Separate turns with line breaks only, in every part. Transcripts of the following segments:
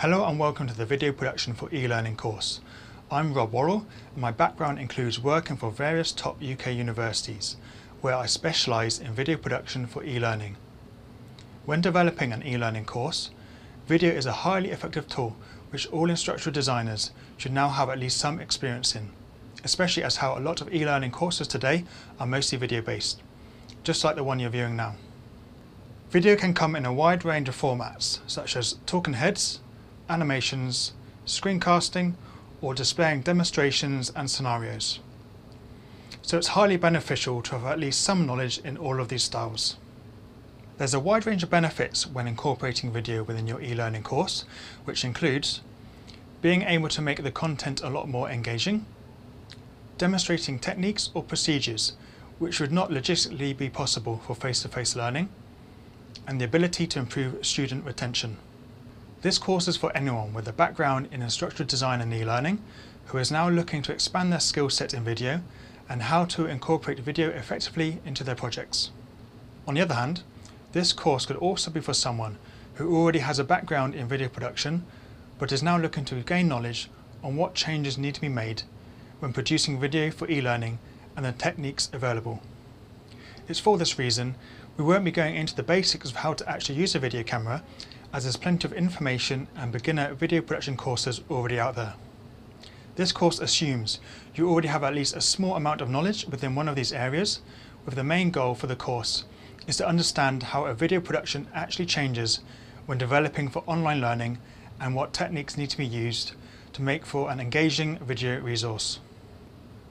Hello and welcome to the Video Production for E-Learning course. I'm Rob Worrell and my background includes working for various top UK universities where I specialise in video production for e-learning. When developing an e-learning course, video is a highly effective tool which all instructional designers should now have at least some experience in, especially as how a lot of e-learning courses today are mostly video based, just like the one you're viewing now. Video can come in a wide range of formats such as talking heads, animations, screencasting, or displaying demonstrations and scenarios. So it's highly beneficial to have at least some knowledge in all of these styles. There's a wide range of benefits when incorporating video within your e-learning course, which includes being able to make the content a lot more engaging, demonstrating techniques or procedures which would not logistically be possible for face-to-face -face learning, and the ability to improve student retention. This course is for anyone with a background in instructional design and e-learning who is now looking to expand their skill set in video and how to incorporate video effectively into their projects. On the other hand, this course could also be for someone who already has a background in video production but is now looking to gain knowledge on what changes need to be made when producing video for e-learning and the techniques available. It's for this reason we won't be going into the basics of how to actually use a video camera as there's plenty of information and beginner video production courses already out there. This course assumes you already have at least a small amount of knowledge within one of these areas, with the main goal for the course is to understand how a video production actually changes when developing for online learning and what techniques need to be used to make for an engaging video resource.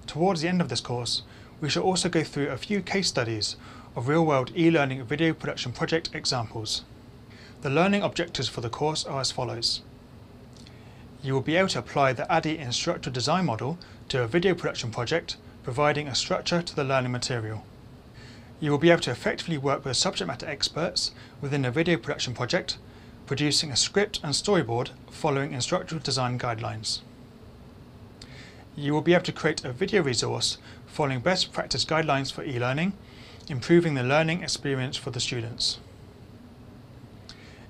Towards the end of this course, we shall also go through a few case studies of real-world e-learning video production project examples. The learning objectives for the course are as follows. You will be able to apply the ADDIE instructor design model to a video production project, providing a structure to the learning material. You will be able to effectively work with subject matter experts within a video production project, producing a script and storyboard following instructional design guidelines. You will be able to create a video resource following best practice guidelines for e-learning, improving the learning experience for the students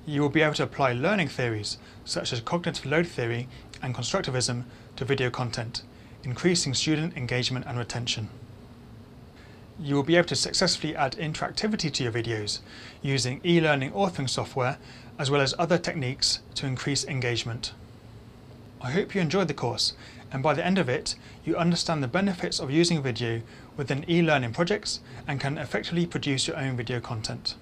you will be able to apply learning theories such as cognitive load theory and constructivism to video content, increasing student engagement and retention. You will be able to successfully add interactivity to your videos using e-learning authoring software as well as other techniques to increase engagement. I hope you enjoyed the course and by the end of it you understand the benefits of using video within e-learning projects and can effectively produce your own video content.